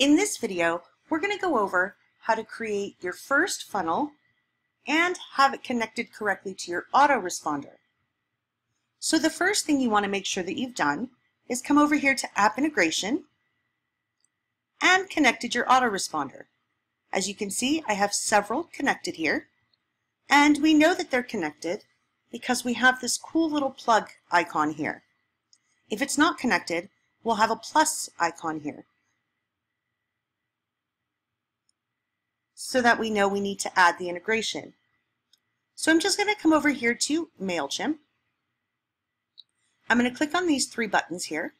In this video, we're going to go over how to create your first funnel and have it connected correctly to your autoresponder. So the first thing you want to make sure that you've done is come over here to App Integration and connected your autoresponder. As you can see, I have several connected here. And we know that they're connected because we have this cool little plug icon here. If it's not connected, we'll have a plus icon here. So that we know we need to add the integration. So I'm just going to come over here to MailChimp. I'm going to click on these three buttons here.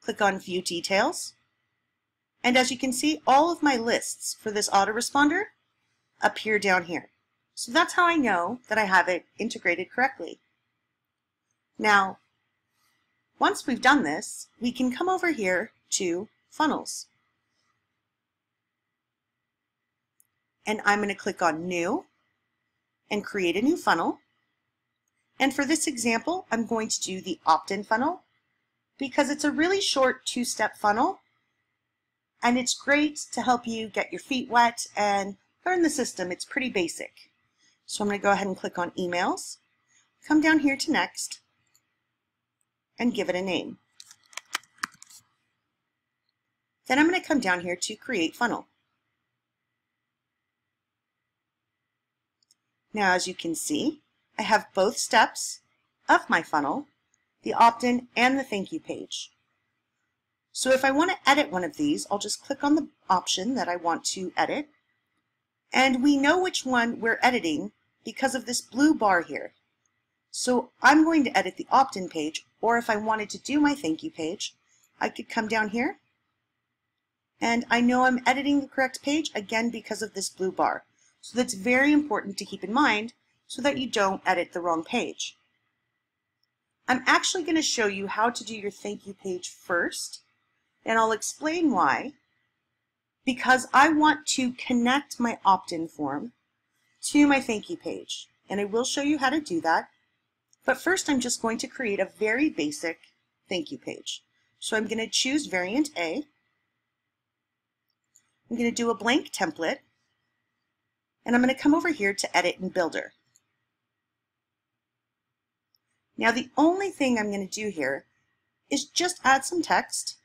Click on View Details. And as you can see, all of my lists for this autoresponder appear down here. So that's how I know that I have it integrated correctly. Now, once we've done this, we can come over here to Funnels. And I'm going to click on New and create a new funnel. And for this example, I'm going to do the opt-in funnel because it's a really short two-step funnel and it's great to help you get your feet wet and learn the system. It's pretty basic. So I'm going to go ahead and click on Emails, come down here to Next, and give it a name. Then I'm going to come down here to Create Funnel. Now, as you can see, I have both steps of my funnel, the opt-in and the thank you page. So if I want to edit one of these, I'll just click on the option that I want to edit. And we know which one we're editing because of this blue bar here. So I'm going to edit the opt-in page, or if I wanted to do my thank you page, I could come down here. And I know I'm editing the correct page, again, because of this blue bar. So that's very important to keep in mind so that you don't edit the wrong page. I'm actually going to show you how to do your thank you page first, and I'll explain why. Because I want to connect my opt-in form to my thank you page, and I will show you how to do that. But first, I'm just going to create a very basic thank you page. So I'm going to choose variant A. I'm going to do a blank template, and I'm going to come over here to Edit in Builder. Now the only thing I'm going to do here is just add some text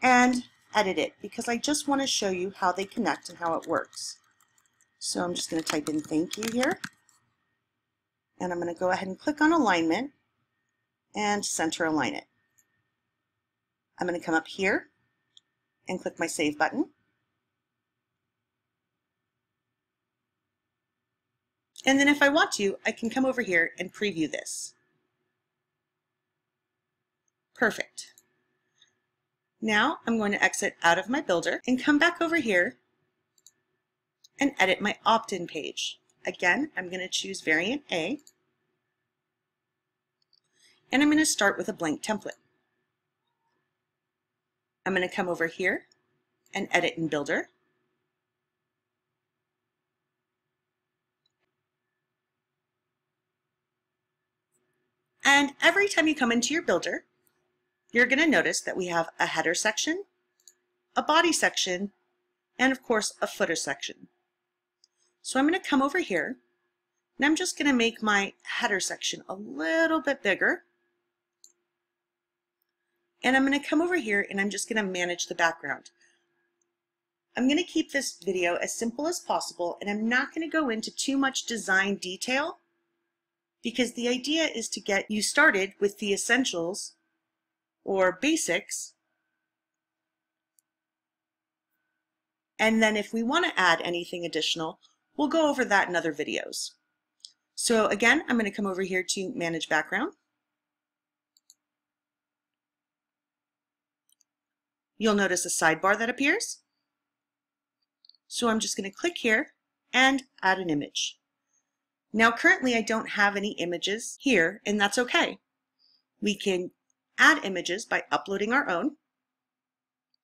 and edit it because I just want to show you how they connect and how it works. So I'm just going to type in thank you here and I'm going to go ahead and click on alignment and center align it. I'm going to come up here and click my save button And then if I want to, I can come over here and preview this. Perfect. Now I'm going to exit out of my builder and come back over here and edit my opt-in page. Again, I'm going to choose variant A and I'm going to start with a blank template. I'm going to come over here and edit in Builder And every time you come into your builder, you're going to notice that we have a header section, a body section, and of course a footer section. So I'm going to come over here and I'm just going to make my header section a little bit bigger. And I'm going to come over here and I'm just going to manage the background. I'm going to keep this video as simple as possible and I'm not going to go into too much design detail because the idea is to get you started with the essentials or basics and then if we want to add anything additional we'll go over that in other videos. So again I'm going to come over here to manage background. You'll notice a sidebar that appears. So I'm just going to click here and add an image. Now currently I don't have any images here and that's okay. We can add images by uploading our own,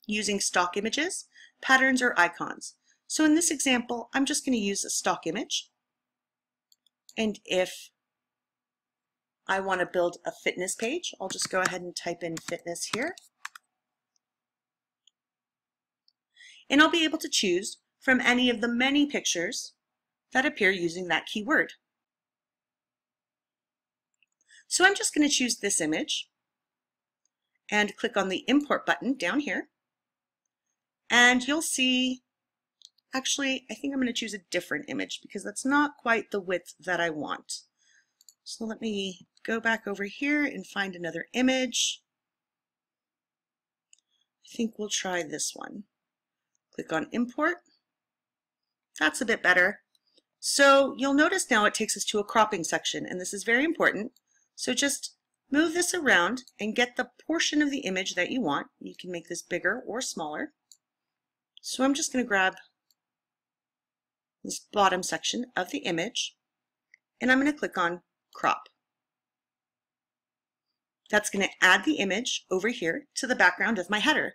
using stock images, patterns, or icons. So in this example, I'm just going to use a stock image. And if I want to build a fitness page, I'll just go ahead and type in fitness here. and I'll be able to choose from any of the many pictures that appear using that keyword. So I'm just going to choose this image and click on the import button down here. And you'll see, actually, I think I'm going to choose a different image because that's not quite the width that I want. So let me go back over here and find another image. I think we'll try this one. Click on import. That's a bit better. So you'll notice now it takes us to a cropping section and this is very important. So just move this around and get the portion of the image that you want. You can make this bigger or smaller. So I'm just going to grab this bottom section of the image and I'm going to click on crop. That's going to add the image over here to the background of my header.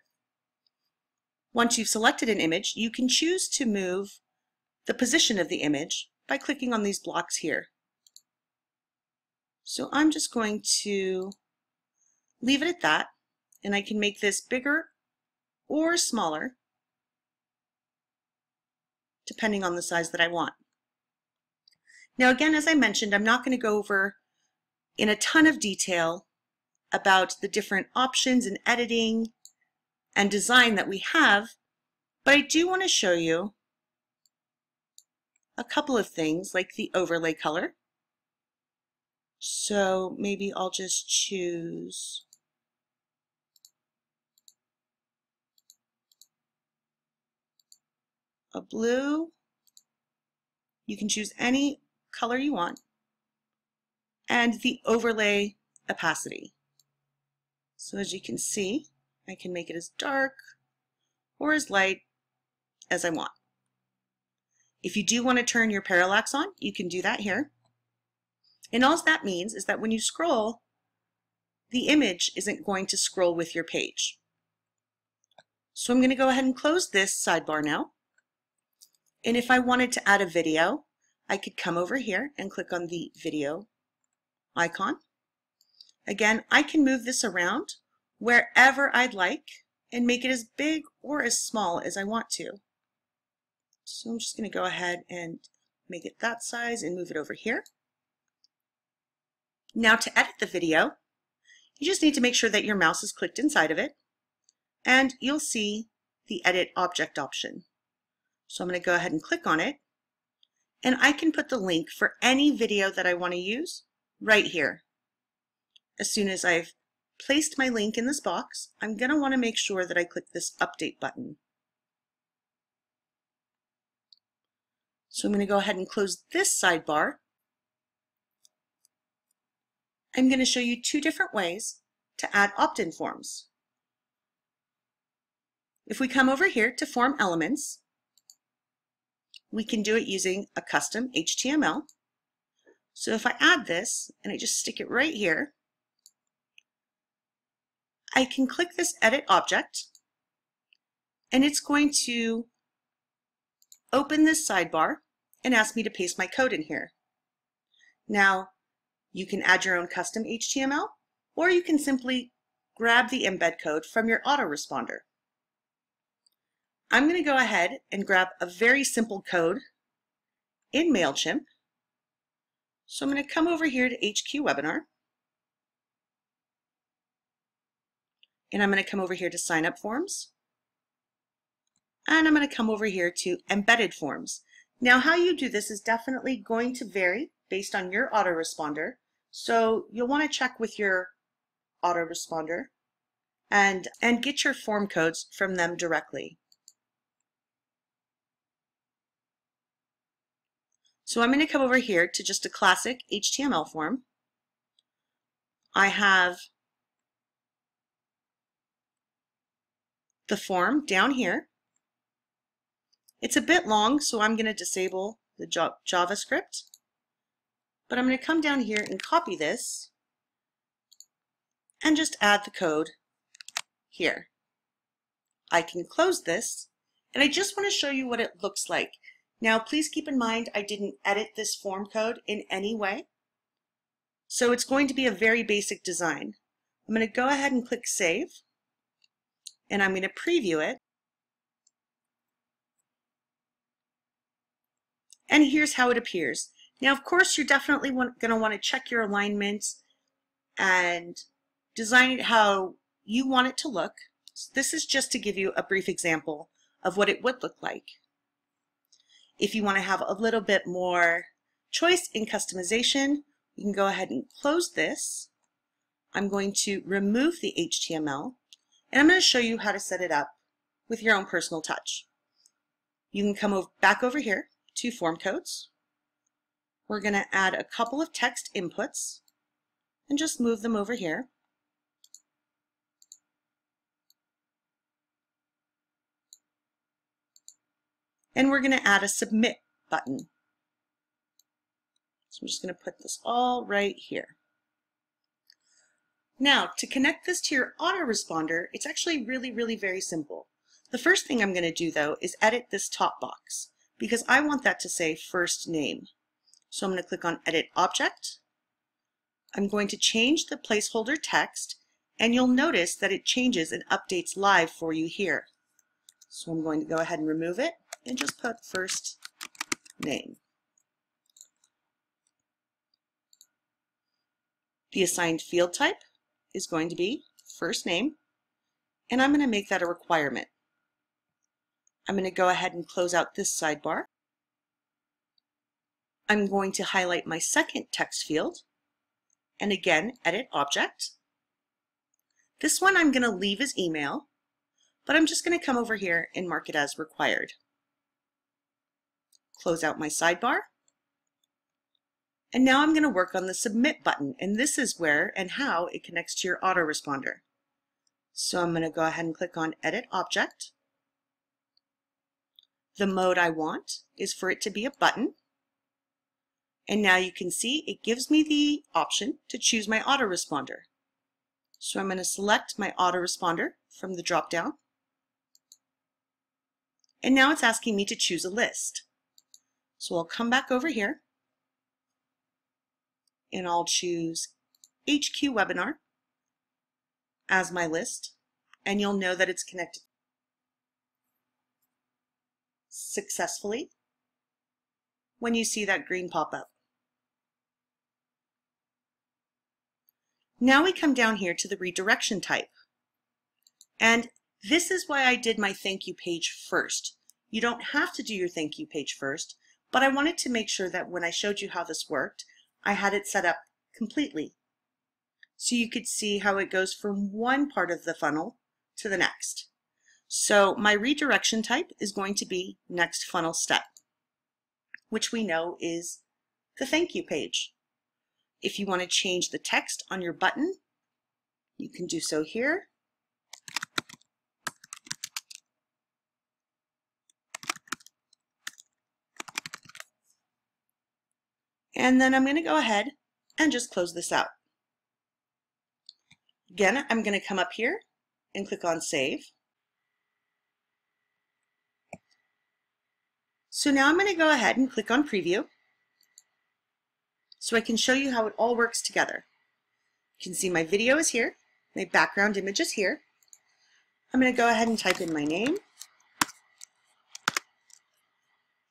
Once you've selected an image, you can choose to move the position of the image by clicking on these blocks here. So I'm just going to leave it at that, and I can make this bigger or smaller, depending on the size that I want. Now again, as I mentioned, I'm not going to go over in a ton of detail about the different options and editing and design that we have, but I do want to show you a couple of things like the overlay color. So maybe I'll just choose a blue. You can choose any color you want, and the overlay opacity. So as you can see, I can make it as dark or as light as I want. If you do want to turn your parallax on, you can do that here. And all that means is that when you scroll, the image isn't going to scroll with your page. So I'm going to go ahead and close this sidebar now. And if I wanted to add a video, I could come over here and click on the video icon. Again, I can move this around wherever I'd like and make it as big or as small as I want to. So I'm just going to go ahead and make it that size and move it over here. Now to edit the video, you just need to make sure that your mouse is clicked inside of it and you'll see the edit object option. So I'm going to go ahead and click on it and I can put the link for any video that I want to use right here. As soon as I've placed my link in this box, I'm going to want to make sure that I click this update button. So I'm going to go ahead and close this sidebar. I'm going to show you two different ways to add opt-in forms. If we come over here to Form Elements, we can do it using a custom HTML. So if I add this and I just stick it right here, I can click this Edit Object and it's going to open this sidebar and ask me to paste my code in here. Now, you can add your own custom HTML or you can simply grab the embed code from your autoresponder. I'm going to go ahead and grab a very simple code in MailChimp. So I'm going to come over here to HQ Webinar. And I'm going to come over here to Sign Up Forms. And I'm going to come over here to Embedded Forms. Now how you do this is definitely going to vary based on your autoresponder. So you'll want to check with your autoresponder and, and get your form codes from them directly. So I'm going to come over here to just a classic HTML form. I have the form down here. It's a bit long, so I'm going to disable the JavaScript but I'm going to come down here and copy this and just add the code here. I can close this and I just want to show you what it looks like. Now please keep in mind I didn't edit this form code in any way so it's going to be a very basic design. I'm going to go ahead and click save and I'm going to preview it and here's how it appears. Now, of course, you're definitely going to want to check your alignment and design it how you want it to look. So this is just to give you a brief example of what it would look like. If you want to have a little bit more choice in customization, you can go ahead and close this. I'm going to remove the HTML and I'm going to show you how to set it up with your own personal touch. You can come back over here to form codes. We're going to add a couple of text inputs and just move them over here. And we're going to add a submit button. So I'm just going to put this all right here. Now, to connect this to your autoresponder, it's actually really, really very simple. The first thing I'm going to do, though, is edit this top box because I want that to say first name. So I'm going to click on Edit Object. I'm going to change the placeholder text, and you'll notice that it changes and updates live for you here. So I'm going to go ahead and remove it and just put first name. The assigned field type is going to be first name, and I'm going to make that a requirement. I'm going to go ahead and close out this sidebar. I'm going to highlight my second text field, and again, edit object. This one I'm going to leave as email, but I'm just going to come over here and mark it as required. Close out my sidebar. And now I'm going to work on the submit button, and this is where and how it connects to your autoresponder. So I'm going to go ahead and click on Edit Object. The mode I want is for it to be a button. And now you can see it gives me the option to choose my autoresponder. So I'm going to select my autoresponder from the drop-down. And now it's asking me to choose a list. So I'll come back over here and I'll choose HQ Webinar as my list, and you'll know that it's connected successfully when you see that green pop Now we come down here to the redirection type. And this is why I did my thank you page first. You don't have to do your thank you page first, but I wanted to make sure that when I showed you how this worked, I had it set up completely. So you could see how it goes from one part of the funnel to the next. So my redirection type is going to be next funnel step, which we know is the thank you page. If you want to change the text on your button, you can do so here. And then I'm going to go ahead and just close this out. Again, I'm going to come up here and click on Save. So now I'm going to go ahead and click on Preview so I can show you how it all works together. You can see my video is here, my background image is here. I'm going to go ahead and type in my name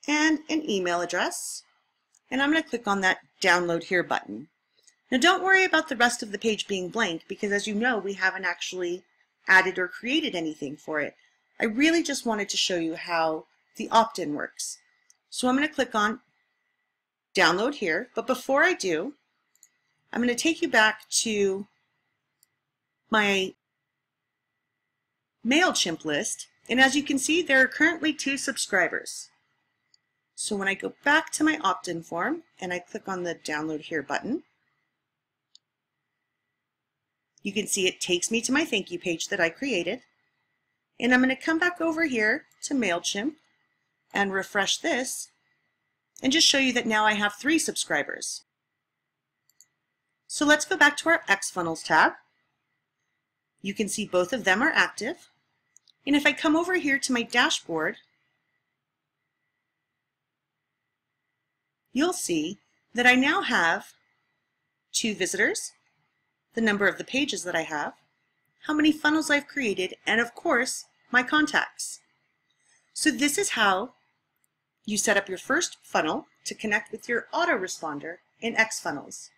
and an email address and I'm going to click on that download here button. Now don't worry about the rest of the page being blank because as you know we haven't actually added or created anything for it. I really just wanted to show you how the opt-in works. So I'm going to click on download here, but before I do, I'm going to take you back to my MailChimp list, and as you can see, there are currently two subscribers. So when I go back to my opt-in form and I click on the download here button, you can see it takes me to my thank you page that I created. And I'm going to come back over here to MailChimp and refresh this and just show you that now I have three subscribers. So let's go back to our XFunnels tab. You can see both of them are active. And if I come over here to my dashboard, you'll see that I now have two visitors, the number of the pages that I have, how many funnels I've created, and of course, my contacts. So this is how You set up your first funnel to connect with your autoresponder in XFunnels.